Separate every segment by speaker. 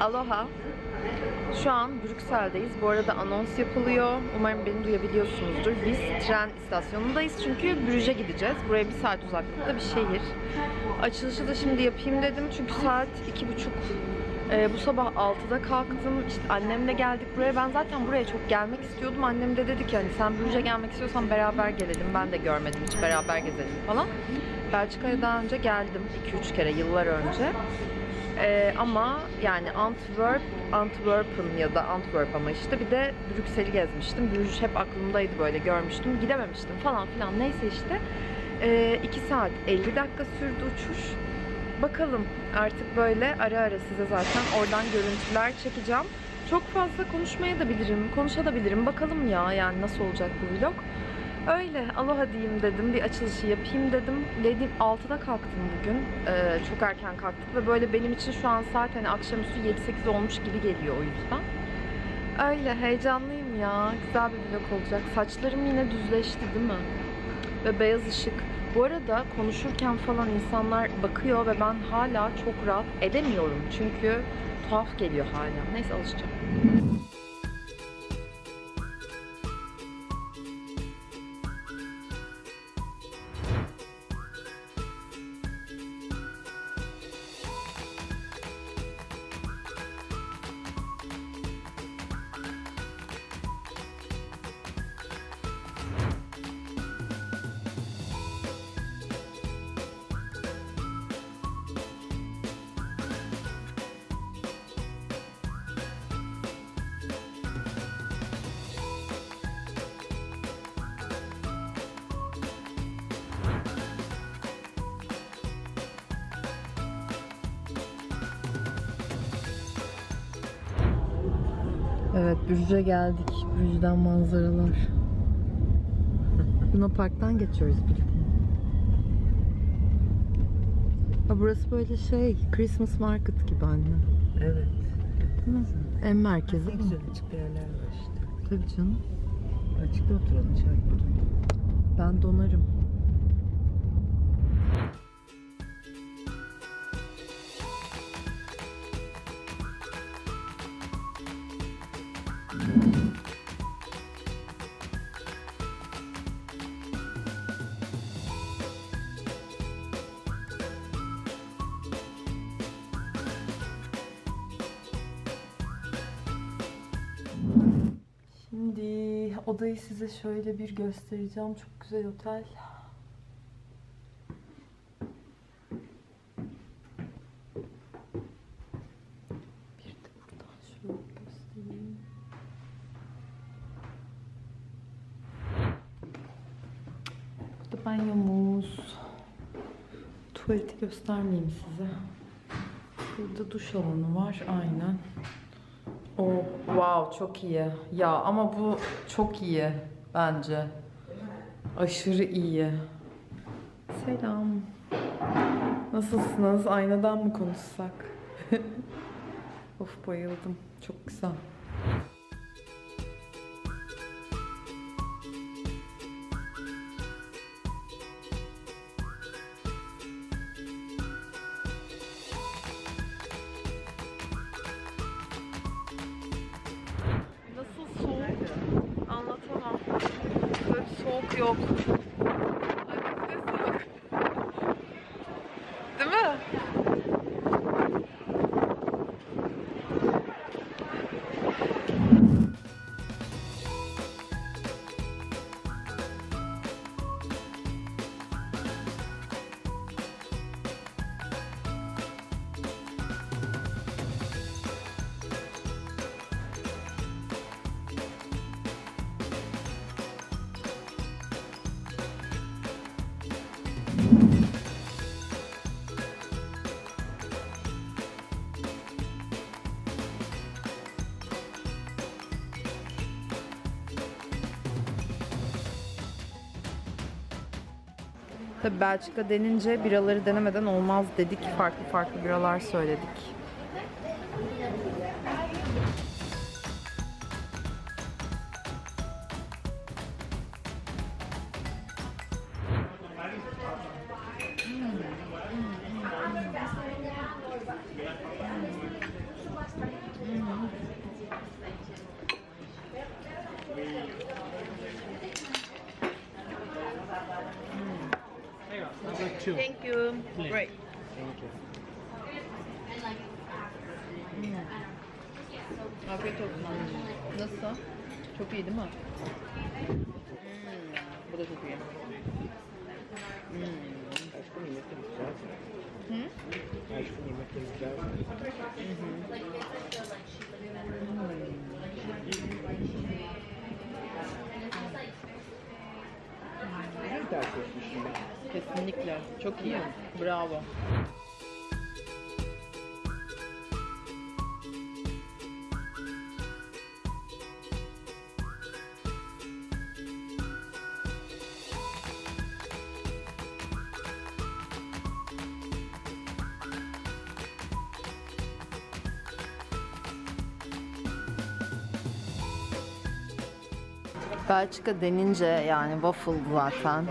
Speaker 1: Aloha. Şu an Brüksel'deyiz. Bu arada anons yapılıyor. Umarım beni duyabiliyorsunuzdur. Biz tren istasyonundayız çünkü Brüj'e gideceğiz. Buraya bir saat uzaklıkta bir şehir. Açılışı da şimdi yapayım dedim çünkü saat iki buçuk. Ee, bu sabah 6'da kalktım. İşte annemle geldik buraya. Ben zaten buraya çok gelmek istiyordum. Annem de dedi ki hani sen Brüj'e gelmek istiyorsan beraber gelelim. Ben de görmedim hiç beraber gezelim falan. Belçika'ya daha önce geldim 2-3 kere yıllar önce. Ee, ama yani Antwerp, Antwerpen ya da Antwerp ama işte bir de Brüksel'i gezmiştim. Bruges hep aklımdaydı böyle görmüştüm. Gidememiştim falan filan. Neyse işte. 2 saat 50 dakika sürdü uçuş. Bakalım artık böyle ara ara size zaten oradan görüntüler çekeceğim. Çok fazla konuşmaya da bilirim, konuşabilirim. Bakalım ya yani nasıl olacak bu vlog. Öyle aloha diyeyim dedim. Bir açılışı yapayım dedim. Dediğim 6'da kalktım bugün. Ee, çok erken kalktık ve böyle benim için şu an saat hani akşamüstü 7-8 olmuş gibi geliyor o yüzden. Öyle heyecanlıyım ya. Güzel bir vlog olacak. Saçlarım yine düzleşti değil mi? Ve beyaz ışık. Bu arada konuşurken falan insanlar bakıyor ve ben hala çok rahat edemiyorum. Çünkü tuhaf geliyor hala. Neyse alışacağım. Evet, Brüj'e geldik. Brüj'den manzaralar. Luna Park'tan geçiyoruz bildiğin. Ha, burası böyle şey, Christmas Market gibi anne.
Speaker 2: Evet.
Speaker 1: Değil mi? En merkezi
Speaker 2: Ne güzel açık bir yerler var işte.
Speaker 1: Tabii canım.
Speaker 2: Açıkta oturalım çay koyalım.
Speaker 1: Ben donarım. Odayı size şöyle bir göstereceğim. Çok güzel otel. Bir de buradan şöyle göstereyim. Burada banyomuz. Tuvaleti göstermeyeyim size. Burada duş alanı var. Aynen. Oh, wow çok iyi. Ya ama bu çok iyi bence. Aşırı iyi. Selam. Nasılsınız? Aynadan mı konuşsak? of bayıldım. Çok güzel. Belçika denince biraları denemeden olmaz dedik. Farklı farklı biralar söyledik. Kesinlikle. Çok iyi. Bravo. Belçika denince yani waffle zaten.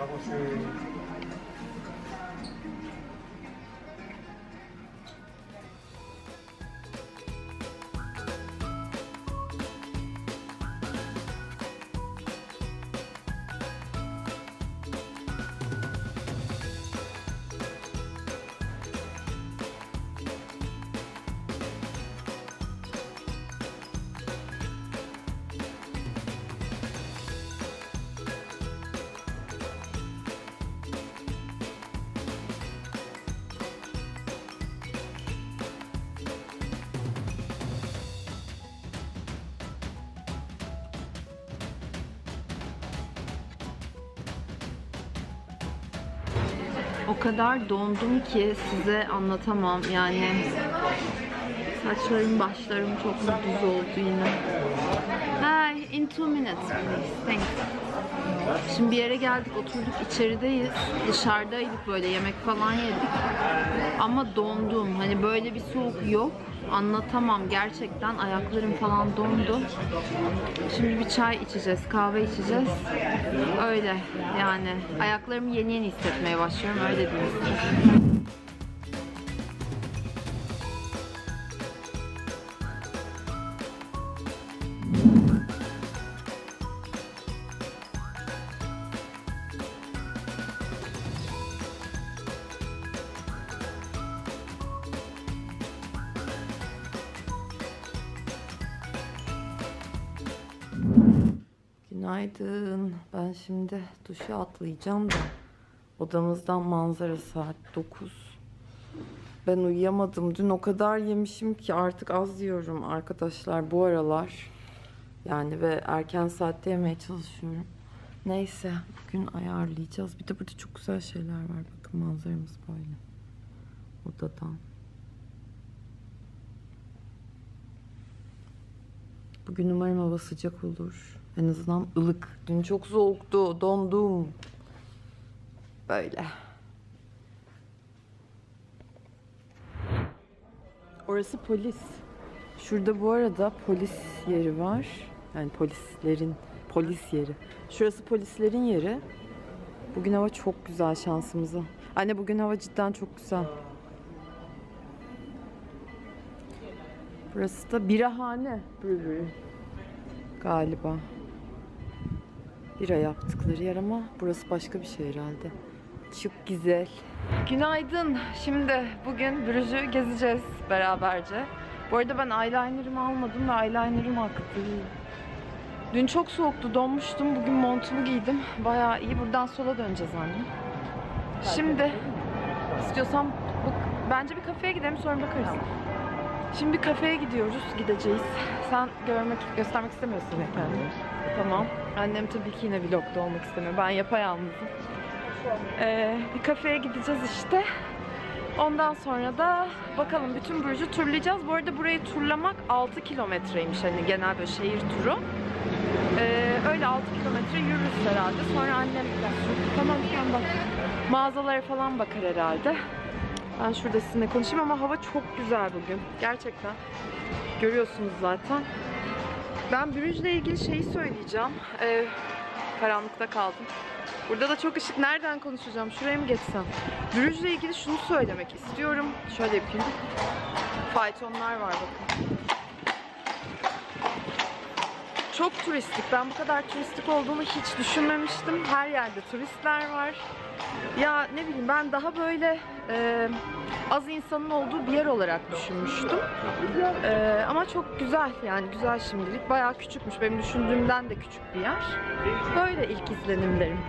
Speaker 1: O kadar dondum ki size anlatamam yani. Saçlarım, başlarım çok düz oldu yine. Hi, in two minutes please. Thanks. Şimdi bir yere geldik, oturduk içerideyiz. Dışarıdaydık böyle yemek falan yedik. Ama dondum. Hani böyle bir soğuk yok. Anlatamam gerçekten. Ayaklarım falan dondu. Şimdi bir çay içeceğiz, kahve içeceğiz. Öyle yani. Ayaklarımı yeni yeni hissetmeye başlıyorum. Öyle diyeyim Günaydın. Ben şimdi duşa atlayacağım da odamızdan manzara saat 9. Ben uyuyamadım. Dün o kadar yemişim ki artık az yiyorum arkadaşlar bu aralar. Yani ve erken saatte yemeye çalışıyorum. Neyse bugün ayarlayacağız. Bir de burada çok güzel şeyler var. Bakın manzaramız böyle. Odadan. Bugün umarım hava sıcak olur. En azından ılık. Dün çok soğuktu. Dondum. Böyle. Orası polis. Şurada bu arada polis yeri var. Yani polislerin polis yeri. Şurası polislerin yeri. Bugün hava çok güzel şansımıza. Anne bugün hava cidden çok güzel. Burası da birahane brewery galiba. Bira yaptıkları yer ama burası başka bir şey herhalde. Çok güzel. Günaydın. Şimdi bugün Brüj'ü gezeceğiz beraberce. Bu arada ben eyelinerımı almadım ve eyelinerım aktı. Dün çok soğuktu, donmuştum. Bugün montumu giydim. Bayağı iyi. Buradan sola döneceğiz anne. Şimdi istiyorsan bu, bence bir kafeye gidelim sonra bakarız. Şimdi bir kafeye gidiyoruz, gideceğiz. Sen görmek, göstermek istemiyorsun kendini. Tamam. Annem tabii ki yine vlogda olmak istemiyor. Ben yapayalnızım. Ee, bir kafeye gideceğiz işte. Ondan sonra da bakalım bütün Bruges'u turlayacağız. Bu arada burayı turlamak 6 kilometreymiş hani genel böyle şehir turu. Ee, öyle 6 kilometre yürürüz herhalde. Sonra annem tamam sen bak. Mağazalara falan bakar herhalde. Ben şurada sizinle konuşayım ama hava çok güzel bugün. Gerçekten. Görüyorsunuz zaten. Ben Brüj'le ilgili şeyi söyleyeceğim. Ee, karanlıkta kaldım. Burada da çok ışık. Nereden konuşacağım? Şuraya mı geçsem? Brüj'le ilgili şunu söylemek istiyorum. Şöyle yapayım. Faytonlar var bakın. Çok turistik. Ben bu kadar turistik olduğunu hiç düşünmemiştim. Her yerde turistler var. Ya ne bileyim ben daha böyle e, az insanın olduğu bir yer olarak düşünmüştüm. E, ama çok güzel yani güzel şimdilik. Bayağı küçükmüş. Benim düşündüğümden de küçük bir yer. Böyle ilk izlenimlerim.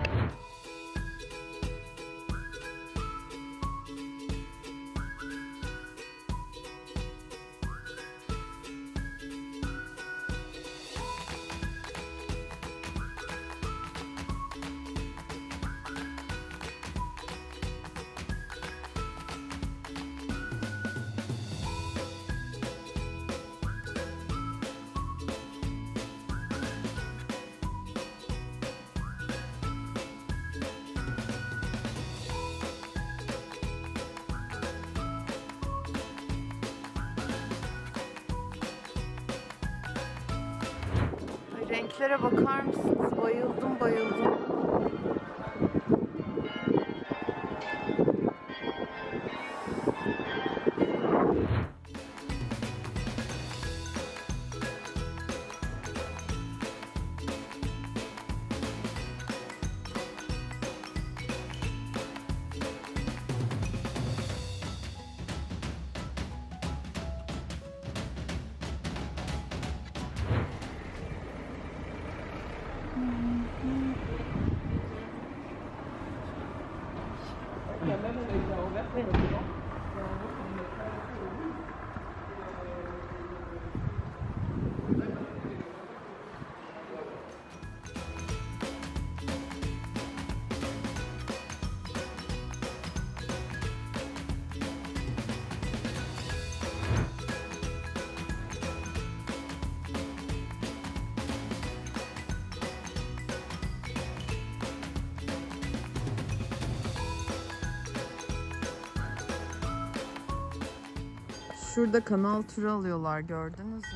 Speaker 1: Şurada kanal turu alıyorlar gördünüz mü?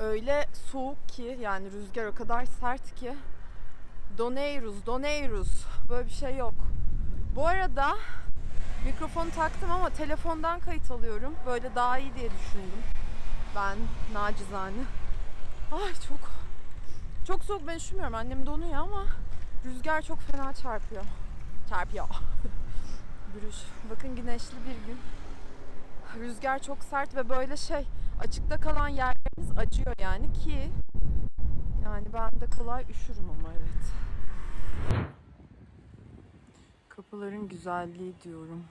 Speaker 1: Öyle soğuk ki yani rüzgar o kadar sert ki Doneyruz, Doneyruz böyle bir şey yok. Bu arada mikrofonu taktım ama telefondan kayıt alıyorum. Böyle daha iyi diye düşündüm. Ben nacizane. Ay çok çok soğuk ben üşümüyorum. Annem donuyor ama rüzgar çok fena çarpıyor. Çarpıyor. Bürüş. Bakın güneşli bir gün. Rüzgar çok sert ve böyle şey açıkta kalan yerlerimiz acıyor yani ki yani ben de kolay üşürüm ama evet. Kapıların güzelliği diyorum.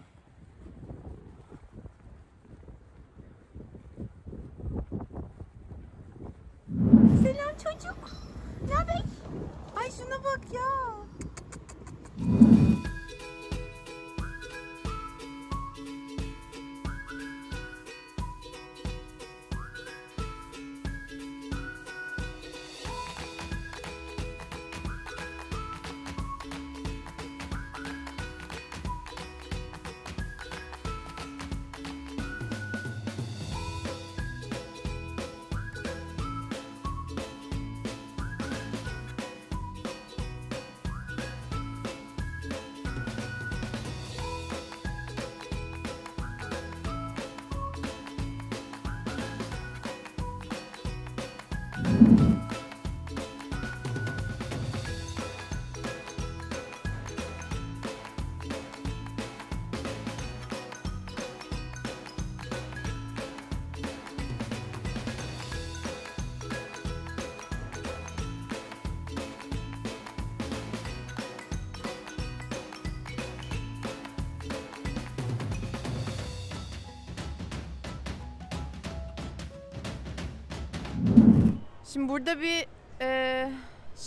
Speaker 1: Şimdi burada bir e,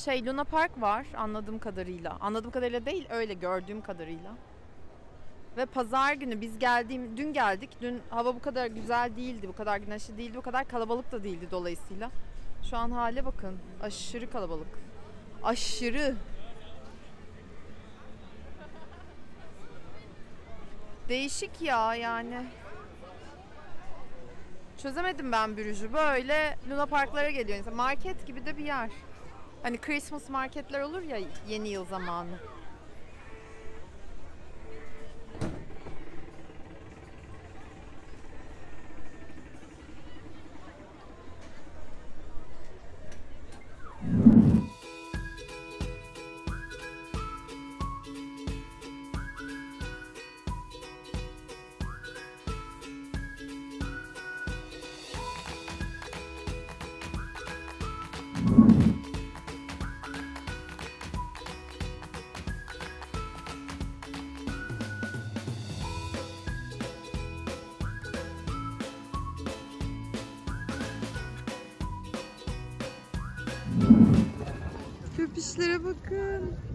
Speaker 1: şey Luna Park var anladığım kadarıyla. Anladığım kadarıyla değil öyle gördüğüm kadarıyla. Ve pazar günü biz geldiğim dün geldik. Dün hava bu kadar güzel değildi, bu kadar güneşli değildi, bu kadar kalabalık da değildi dolayısıyla. Şu an hale bakın. Aşırı kalabalık. Aşırı. Değişik ya yani. Çözemedim ben Brüj'ü. Böyle Luna Parklara geliyor. Market gibi de bir yer. Hani Christmas marketler olur ya yeni yıl zamanı. Köpüşlere bakın.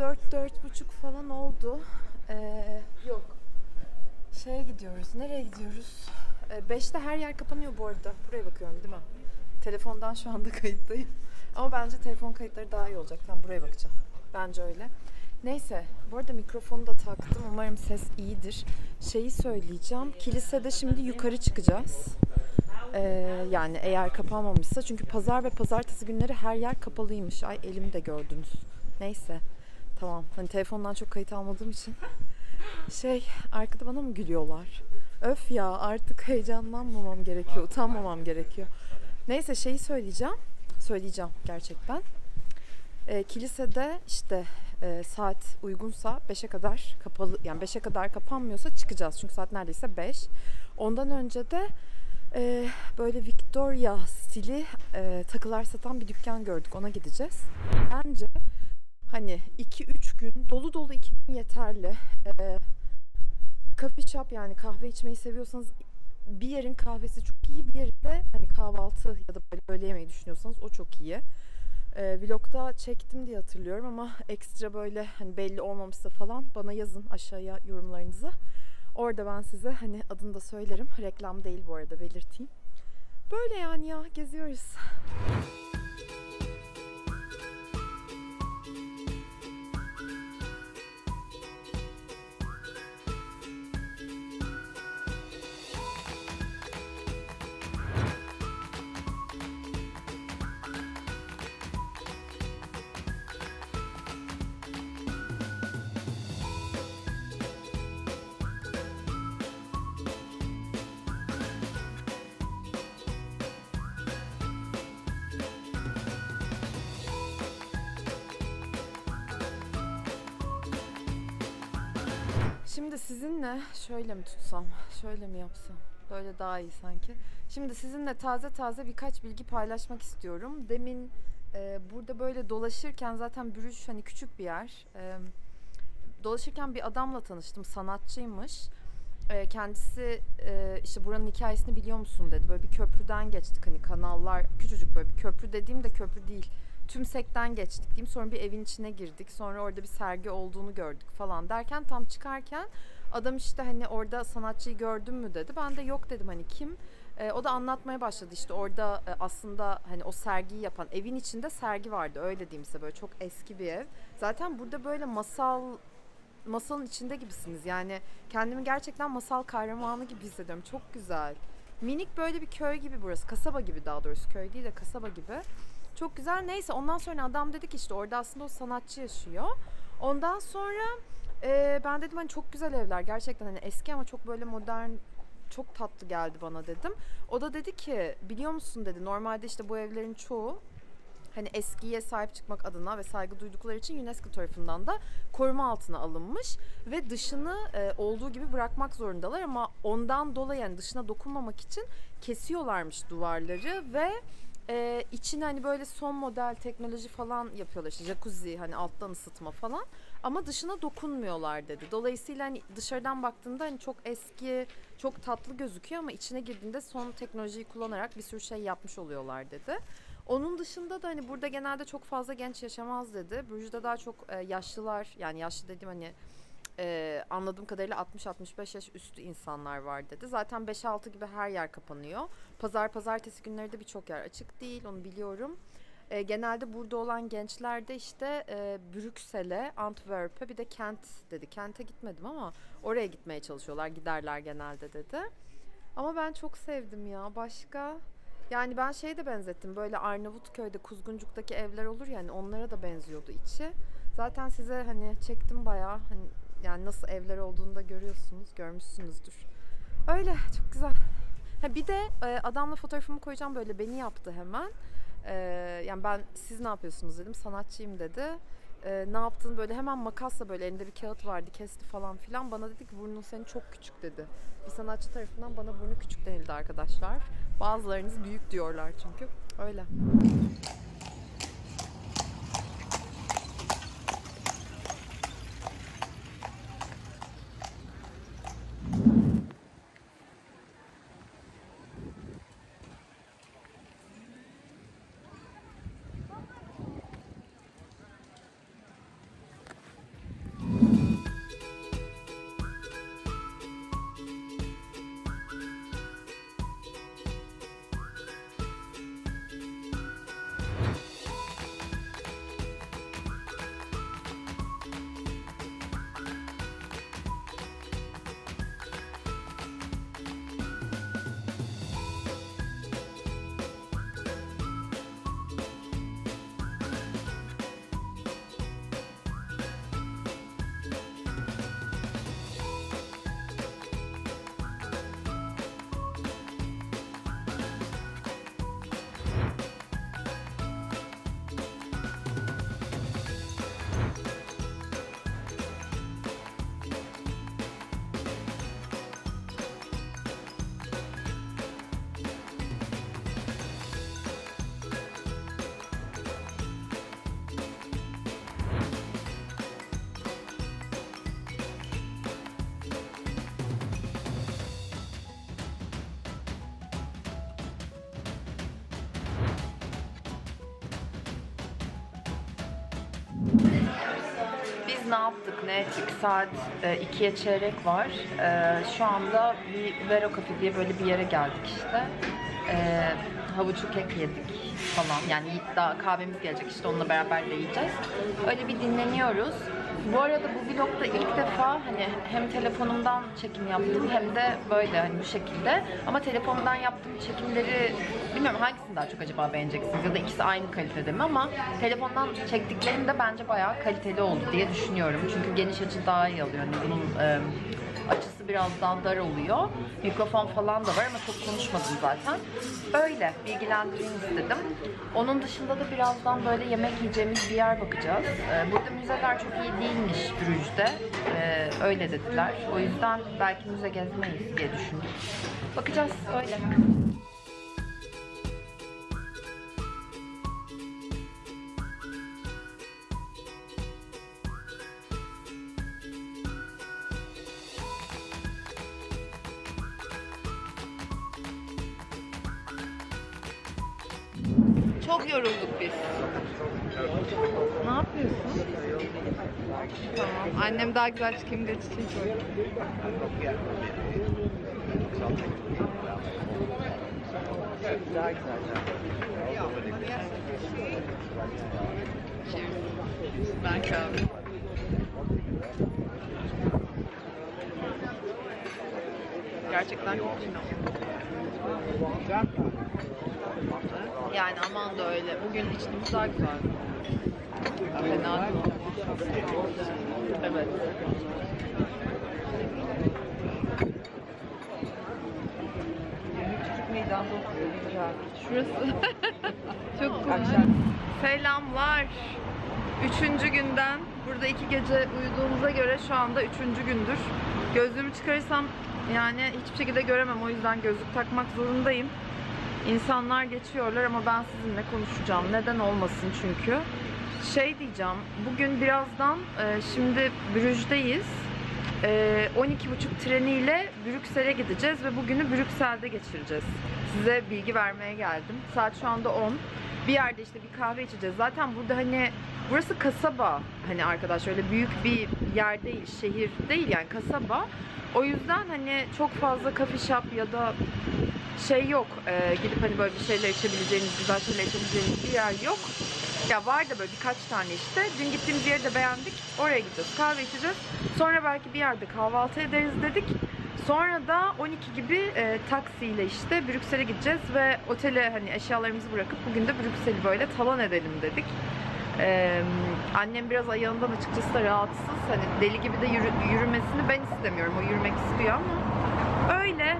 Speaker 1: 4 dört buçuk falan oldu. Ee, yok. Şeye gidiyoruz. Nereye gidiyoruz? Ee, beşte her yer kapanıyor bu arada. Buraya bakıyorum değil mi? Telefondan şu anda kayıttayım. Ama bence telefon kayıtları daha iyi olacak. Ben buraya bakacağım. Bence öyle. Neyse, bu arada mikrofonu da taktım. Umarım ses iyidir. Şeyi söyleyeceğim. Kilisede şimdi yukarı çıkacağız. Ee, yani eğer kapanmamışsa. Çünkü pazar ve pazartesi günleri her yer kapalıymış. Ay elimi de gördünüz. Neyse. Tamam. Hani telefondan çok kayıt almadığım için. Şey, arkada bana mı gülüyorlar? Öf ya artık heyecanlanmamam gerekiyor. Utanmamam gerekiyor. Neyse şeyi söyleyeceğim. Söyleyeceğim gerçekten. Ee, kilisede işte e, saat uygunsa 5'e kadar kapalı yani 5'e kadar kapanmıyorsa çıkacağız. Çünkü saat neredeyse 5. Ondan önce de e, böyle Victoria stili e, takılar satan bir dükkan gördük. Ona gideceğiz. Bence hani 2-3 gün dolu dolu 2 gün yeterli. E, coffee shop yani kahve içmeyi seviyorsanız bir yerin kahvesi çok iyi. Bir yerinde hani kahvaltı ya da böyle öğle yemeği düşünüyorsanız o çok iyi. E, vlogda çektim diye hatırlıyorum ama ekstra böyle hani belli olmamışsa falan bana yazın aşağıya yorumlarınızı. Orada ben size hani adını da söylerim. Reklam değil bu arada belirteyim. Böyle yani ya geziyoruz. Şimdi sizinle şöyle mi tutsam, şöyle mi yapsam? Böyle daha iyi sanki. Şimdi sizinle taze taze birkaç bilgi paylaşmak istiyorum. Demin e, burada böyle dolaşırken zaten Brüj hani küçük bir yer. E, dolaşırken bir adamla tanıştım. Sanatçıymış. E, kendisi e, işte buranın hikayesini biliyor musun dedi. Böyle bir köprüden geçtik hani kanallar küçücük böyle bir köprü dediğim de köprü değil. Tümsekten geçtik diyeyim. Sonra bir evin içine girdik. Sonra orada bir sergi olduğunu gördük falan derken tam çıkarken adam işte hani orada sanatçıyı gördün mü dedi. Ben de yok dedim hani kim? E, o da anlatmaya başladı işte orada e, aslında hani o sergiyi yapan evin içinde sergi vardı öyle diyeyim size böyle çok eski bir ev. Zaten burada böyle masal masalın içinde gibisiniz yani kendimi gerçekten masal kahramanı gibi hissediyorum çok güzel. Minik böyle bir köy gibi burası kasaba gibi daha doğrusu köy değil de kasaba gibi. Çok güzel. Neyse ondan sonra adam dedi ki işte orada aslında o sanatçı yaşıyor. Ondan sonra e, ben dedim hani çok güzel evler gerçekten hani eski ama çok böyle modern çok tatlı geldi bana dedim. O da dedi ki biliyor musun dedi normalde işte bu evlerin çoğu hani eskiye sahip çıkmak adına ve saygı duydukları için UNESCO tarafından da koruma altına alınmış ve dışını e, olduğu gibi bırakmak zorundalar ama ondan dolayı yani dışına dokunmamak için kesiyorlarmış duvarları ve e, içine hani böyle son model teknoloji falan yapıyorlar işte jacuzzi hani alttan ısıtma falan ama dışına dokunmuyorlar dedi. Dolayısıyla hani dışarıdan baktığında hani çok eski, çok tatlı gözüküyor ama içine girdiğinde son teknolojiyi kullanarak bir sürü şey yapmış oluyorlar dedi. Onun dışında da hani burada genelde çok fazla genç yaşamaz dedi. Brugge'de daha çok e, yaşlılar yani yaşlı dediğim hani e, anladığım kadarıyla 60-65 yaş üstü insanlar var dedi. Zaten 5-6 gibi her yer kapanıyor. Pazar pazartesi günleri de birçok yer açık değil onu biliyorum. E, genelde burada olan gençler de işte e, Brüksel'e, Antwerp'e bir de Kent dedi. Kent'e gitmedim ama oraya gitmeye çalışıyorlar. Giderler genelde dedi. Ama ben çok sevdim ya. Başka yani ben şeye de benzettim. Böyle Arnavutköy'de, Kuzguncuk'taki evler olur ya hani onlara da benziyordu içi. Zaten size hani çektim bayağı hani yani nasıl evler olduğunu da görüyorsunuz, görmüşsünüzdür. Öyle çok güzel. Ha bir de e, adamla fotoğrafımı koyacağım böyle beni yaptı hemen. E, yani ben siz ne yapıyorsunuz dedim sanatçıyım dedi. E, ne yaptın böyle hemen makasla böyle elinde bir kağıt vardı kesti falan filan. Bana dedi ki burnun senin çok küçük dedi. Bir sanatçı tarafından bana burnu küçük denildi arkadaşlar. Bazılarınız büyük diyorlar çünkü. Öyle. Ettik? Saat e, ikiye çeyrek var. E, şu anda bir Vero Cafe diye böyle bir yere geldik işte. E, havuçlu kek yedik falan. Yani daha kahvemiz gelecek işte onunla beraber de yiyeceğiz. Öyle bir dinleniyoruz. Bu arada bu vlogda ilk defa hani hem telefonumdan çekim yaptım hem de böyle hani bu şekilde. Ama telefonumdan yaptığım çekimleri bilmiyorum hangisini daha çok acaba beğeneceksiniz ya da ikisi aynı kalitede mi ama telefondan çektiklerim de bence bayağı kaliteli oldu diye düşünüyorum. Çünkü geniş açı daha iyi alıyor. Hani bunun e, açısı biraz daha dar oluyor. Mikrofon falan da var ama çok konuşmadım zaten. Öyle bilgilendireyim istedim. Onun dışında da birazdan böyle yemek yiyeceğimiz bir yer bakacağız. Ee, burada müzeler çok iyi değilmiş Brüj'de. Ee, öyle dediler. O yüzden belki müze gezmeyiz diye düşündüm. Bakacağız öyle. Çok yorulduk biz. Ne yapıyorsun? Tamam. Annem daha güzel çıkayım diye çiçeği koydu. Ben kahve. Gerçekten çok güzel. Yani aman da öyle. Bugün içtiğimiz daha güzel. Fena. Evet.
Speaker 2: Meydanda oturuyor.
Speaker 1: Şurası. çok komik. Selamlar. Üçüncü günden, burada iki gece uyuduğumuza göre şu anda üçüncü gündür. Gözlüğümü çıkarırsam yani hiçbir şekilde göremem. O yüzden gözlük takmak zorundayım. İnsanlar geçiyorlar ama ben sizinle konuşacağım. Neden olmasın çünkü. Şey diyeceğim, bugün birazdan e, şimdi Brüj'deyiz. E, 12.30 treniyle Brüksel'e gideceğiz ve bugünü Brüksel'de geçireceğiz. Size bilgi vermeye geldim. Saat şu anda 10. Bir yerde işte bir kahve içeceğiz. Zaten burada hani burası kasaba hani arkadaş öyle büyük bir yer değil, şehir değil yani kasaba. O yüzden hani çok fazla coffee shop ya da şey yok. e, gidip hani böyle bir şeyler içebileceğiniz, güzel şeyler içebileceğiniz bir yer yok. Ya var da böyle birkaç tane işte. Dün gittiğimiz yeri de beğendik. Oraya gideceğiz. Kahve içeceğiz. Sonra belki bir yerde kahvaltı ederiz dedik. Sonra da 12 gibi e, taksiyle işte Brüksel'e gideceğiz ve otele hani eşyalarımızı bırakıp bugün de Brüksel'i böyle talan edelim dedik. Ee, annem biraz ayağından açıkçası da rahatsız. Hani deli gibi de yürü- yürümesini ben istemiyorum. O yürümek istiyor ama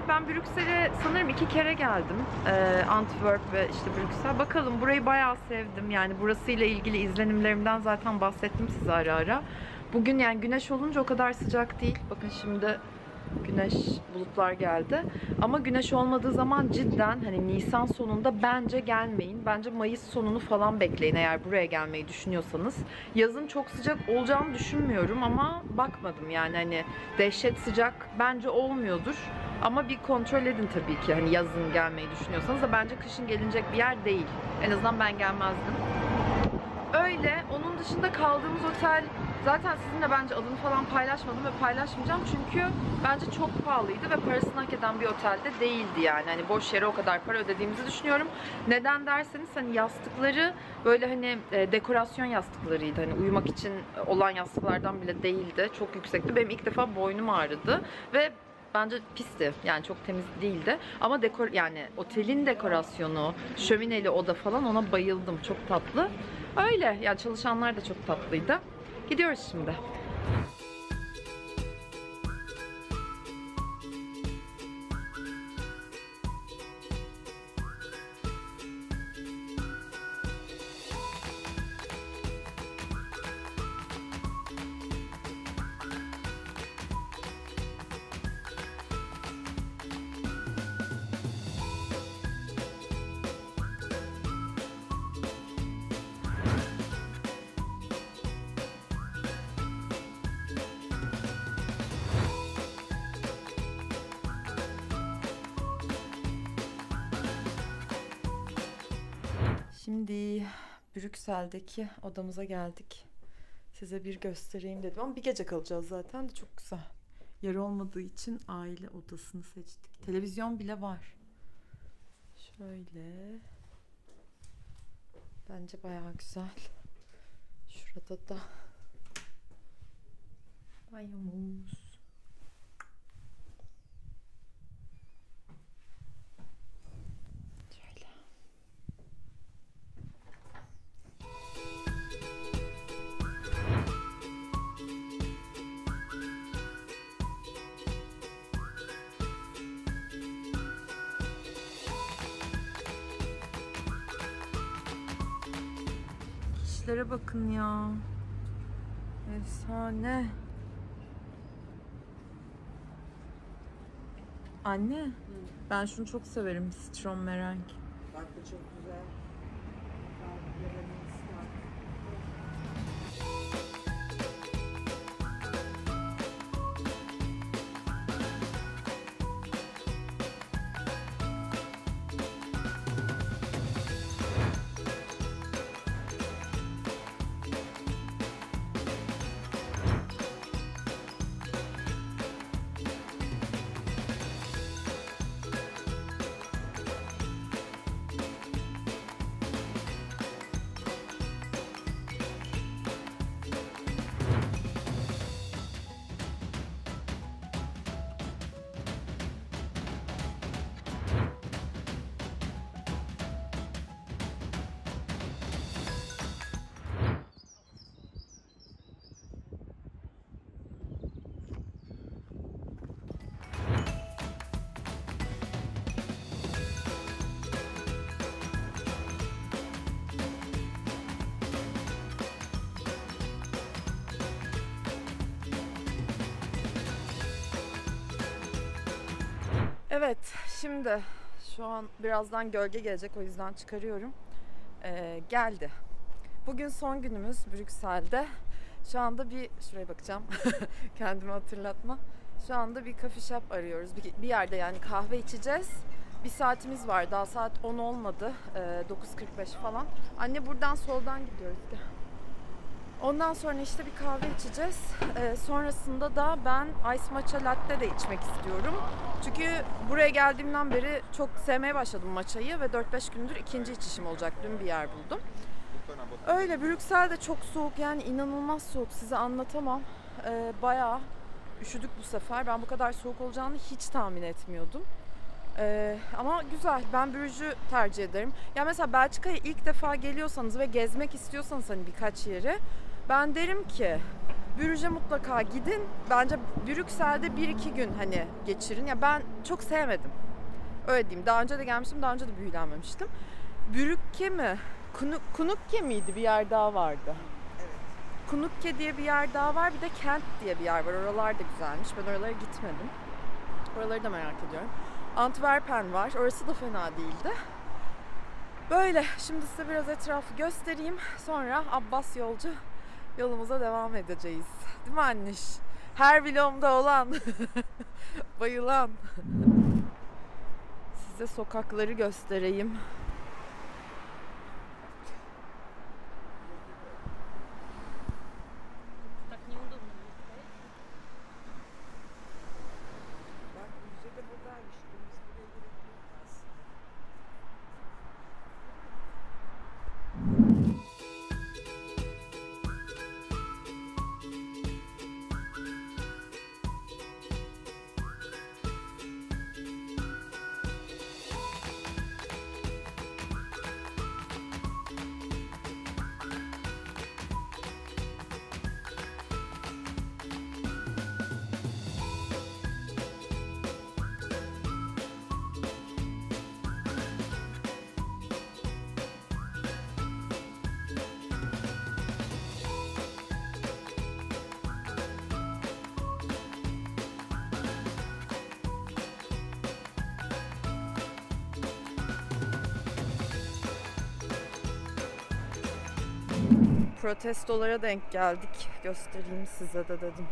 Speaker 1: Ben Brüksel'e sanırım iki kere geldim. Ee, Antwerp ve işte Brüksel. Bakalım burayı bayağı sevdim. Yani burasıyla ilgili izlenimlerimden zaten bahsettim size ara ara. Bugün yani güneş olunca o kadar sıcak değil. Bakın şimdi güneş bulutlar geldi. Ama güneş olmadığı zaman cidden hani Nisan sonunda bence gelmeyin. Bence Mayıs sonunu falan bekleyin eğer buraya gelmeyi düşünüyorsanız. Yazın çok sıcak olacağını düşünmüyorum ama bakmadım yani hani dehşet sıcak bence olmuyordur. Ama bir kontrol edin tabii ki hani yazın gelmeyi düşünüyorsanız da bence kışın gelinecek bir yer değil. En azından ben gelmezdim. Öyle. Onun dışında kaldığımız otel zaten sizinle bence adını falan paylaşmadım ve paylaşmayacağım çünkü bence çok pahalıydı ve parasını hak eden bir otelde değildi yani. Hani boş yere o kadar para ödediğimizi düşünüyorum. Neden derseniz hani yastıkları böyle hani e, dekorasyon yastıklarıydı. Hani uyumak için olan yastıklardan bile değildi. Çok yüksekti. Benim ilk defa boynum ağrıdı ve bence pisti. Yani çok temiz değildi. Ama dekor yani otelin dekorasyonu, şömineli oda falan ona bayıldım. Çok tatlı. Öyle. Yani çalışanlar da çok tatlıydı. Gidiyoruz şimdi. Şimdi Brüksel'deki odamıza geldik. Size bir göstereyim dedim ama bir gece kalacağız zaten de çok güzel. Yer olmadığı için aile odasını seçtik. Televizyon bile var. Şöyle. Bence bayağı güzel. Şurada da banyomuz. İşlere bakın ya. Efsane. Anne, ben şunu çok severim. Citron merenk.
Speaker 2: Bak bu çok.
Speaker 1: Şimdi şu an birazdan gölge gelecek o yüzden çıkarıyorum. Ee, geldi. Bugün son günümüz Brüksel'de. Şu anda bir şuraya bakacağım. Kendimi hatırlatma. Şu anda bir coffee shop arıyoruz. Bir, bir yerde yani kahve içeceğiz. Bir saatimiz var. Daha saat 10 olmadı. Ee, 9.45 falan. Anne buradan soldan gidiyoruz. Ondan sonra işte bir kahve içeceğiz. Ee, sonrasında da ben ice matcha latte de içmek istiyorum. Çünkü buraya geldiğimden beri çok sevmeye başladım matchayı ve 4-5 gündür ikinci içişim olacak. Dün bir yer buldum. Öyle Brüksel de çok soğuk yani inanılmaz soğuk size anlatamam. Ee, bayağı üşüdük bu sefer. Ben bu kadar soğuk olacağını hiç tahmin etmiyordum. Ee, ama güzel. Ben Brüj'ü tercih ederim. Ya mesela Belçika'ya ilk defa geliyorsanız ve gezmek istiyorsanız hani birkaç yeri ben derim ki Brüj'e mutlaka gidin. Bence Brüksel'de 1-2 gün hani geçirin. Ya ben çok sevmedim. Öyle diyeyim. Daha önce de gelmiştim. Daha önce de büyülenmemiştim. Brükke mi? Kunuk, Kunukke miydi? Bir yer daha vardı. Kunukke diye bir yer daha var. Bir de Kent diye bir yer var. Oralar da güzelmiş. Ben oralara gitmedim. Oraları da merak ediyorum. Antwerpen var. Orası da fena değildi. Böyle. Şimdi size biraz etrafı göstereyim. Sonra Abbas Yolcu yolumuza devam edeceğiz. Değil mi anneş? Her vlogumda olan, bayılan. Size sokakları göstereyim. Protestolara denk geldik. Göstereyim size de dedim.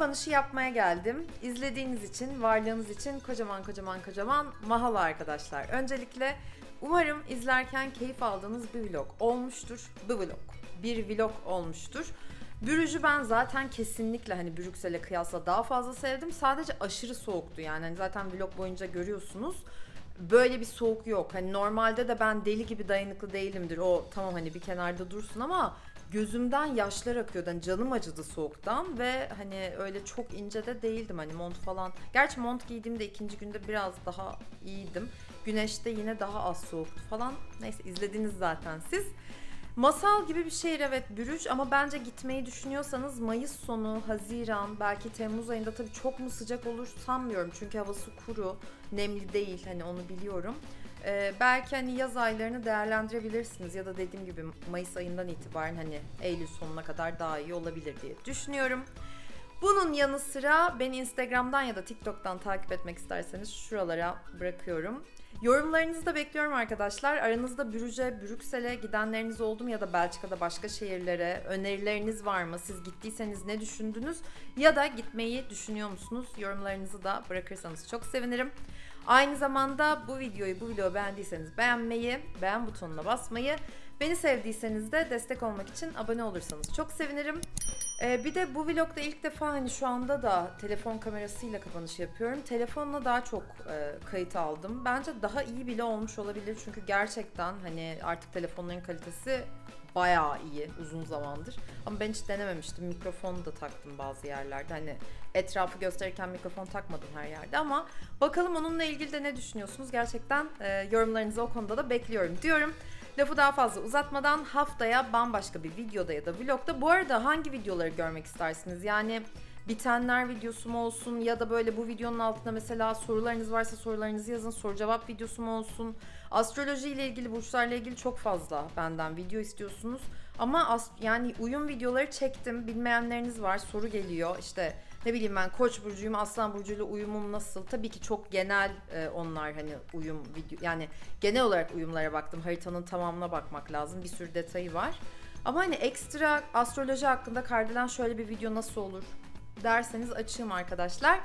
Speaker 1: Kapanışı yapmaya geldim. İzlediğiniz için, varlığınız için kocaman kocaman kocaman mahalo arkadaşlar. Öncelikle umarım izlerken keyif aldığınız bir vlog olmuştur. Bu vlog. Bir vlog olmuştur. Brüj'ü ben zaten kesinlikle hani Brüksel'e kıyasla daha fazla sevdim. Sadece aşırı soğuktu yani. Hani zaten vlog boyunca görüyorsunuz. Böyle bir soğuk yok. Hani normalde de ben deli gibi dayanıklı değilimdir. O tamam hani bir kenarda dursun ama gözümden yaşlar akıyordu. Hani canım acıdı soğuktan ve hani öyle çok ince de değildim hani mont falan. Gerçi mont giydiğimde ikinci günde biraz daha iyiydim. Güneşte yine daha az soğuktu falan. Neyse izlediniz zaten siz. Masal gibi bir şehir evet Bürüj ama bence gitmeyi düşünüyorsanız Mayıs sonu, Haziran, belki Temmuz ayında tabii çok mu sıcak olur sanmıyorum. Çünkü havası kuru, nemli değil hani onu biliyorum. Ee, belki hani yaz aylarını değerlendirebilirsiniz ya da dediğim gibi Mayıs ayından itibaren hani Eylül sonuna kadar daha iyi olabilir diye düşünüyorum. Bunun yanı sıra beni Instagram'dan ya da TikTok'tan takip etmek isterseniz şuralara bırakıyorum. Yorumlarınızı da bekliyorum arkadaşlar. Aranızda Brüj'e, Brüksel'e gidenleriniz oldu mu ya da Belçika'da başka şehirlere önerileriniz var mı? Siz gittiyseniz ne düşündünüz? Ya da gitmeyi düşünüyor musunuz? Yorumlarınızı da bırakırsanız çok sevinirim. Aynı zamanda bu videoyu, bu videoyu beğendiyseniz beğenmeyi, beğen butonuna basmayı, beni sevdiyseniz de destek olmak için abone olursanız çok sevinirim. Ee, bir de bu vlogda ilk defa hani şu anda da telefon kamerasıyla kapanış yapıyorum. Telefonla daha çok e, kayıt aldım. Bence daha iyi bile olmuş olabilir çünkü gerçekten hani artık telefonların kalitesi bayağı iyi uzun zamandır. Ama ben hiç denememiştim. Mikrofonu da taktım bazı yerlerde. Hani etrafı gösterirken mikrofon takmadım her yerde ama bakalım onunla ilgili de ne düşünüyorsunuz? Gerçekten e, yorumlarınızı o konuda da bekliyorum diyorum. Lafı daha fazla uzatmadan haftaya bambaşka bir videoda ya da vlogda. Bu arada hangi videoları görmek istersiniz? Yani bitenler videosu mu olsun ya da böyle bu videonun altında mesela sorularınız varsa sorularınızı yazın. Soru cevap videosu mu olsun? Astroloji ile ilgili, burçlarla ilgili çok fazla benden video istiyorsunuz. Ama as- yani uyum videoları çektim. Bilmeyenleriniz var. Soru geliyor. İşte ne bileyim ben Koç burcuyum, Aslan burcuyla uyumum nasıl? Tabii ki çok genel e, onlar hani uyum video yani genel olarak uyumlara baktım. Haritanın tamamına bakmak lazım. Bir sürü detayı var. Ama hani ekstra astroloji hakkında kardelen şöyle bir video nasıl olur derseniz açığım arkadaşlar.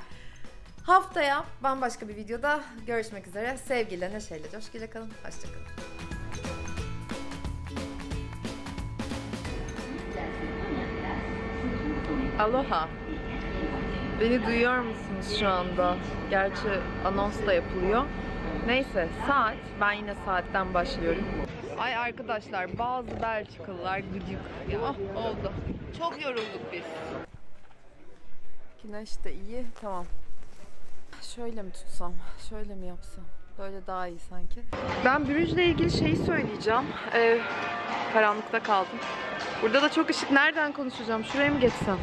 Speaker 1: Haftaya bambaşka bir videoda görüşmek üzere. Sevgiyle, neşeyle, coşkuyla kalın. Hoşçakalın. Aloha. Beni duyuyor musunuz şu anda? Gerçi anons da yapılıyor. Neyse saat, ben yine saatten başlıyorum. Ay arkadaşlar bazı Belçikalılar gıcık. Ya oldu. Çok yorulduk biz. Güneş de iyi. Tamam. Şöyle mi tutsam? Şöyle mi yapsam? Böyle daha iyi sanki. Ben Brüj'le ilgili şeyi söyleyeceğim. Ee, karanlıkta kaldım. Burada da çok ışık. Nereden konuşacağım? Şuraya mı geçsem?